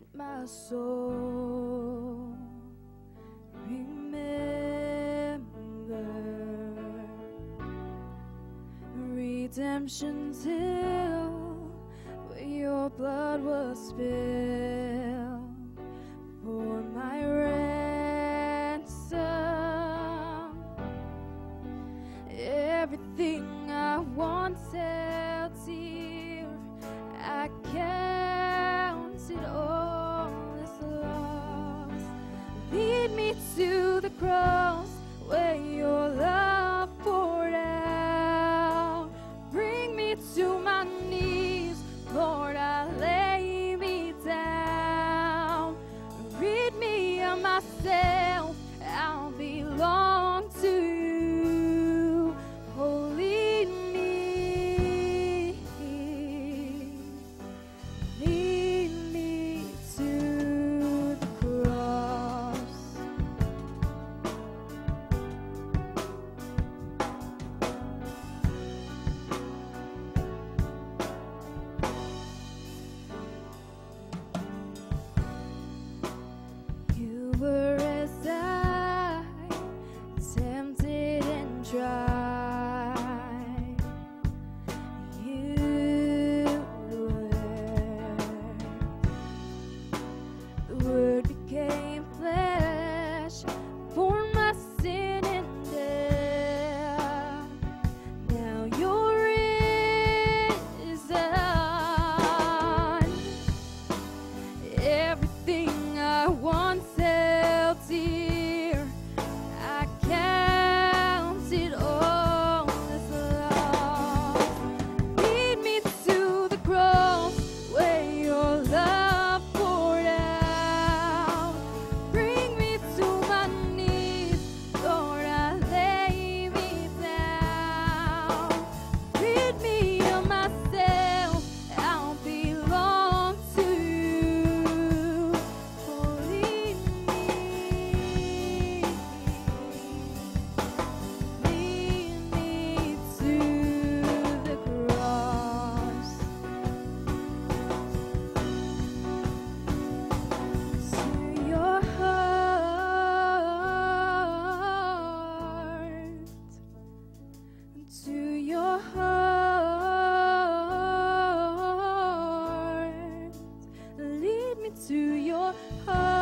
let my soul remember redemption's hill where your blood was spilled for my ransom. Everything I wanted, dear, I it all. say Ooh. to your heart.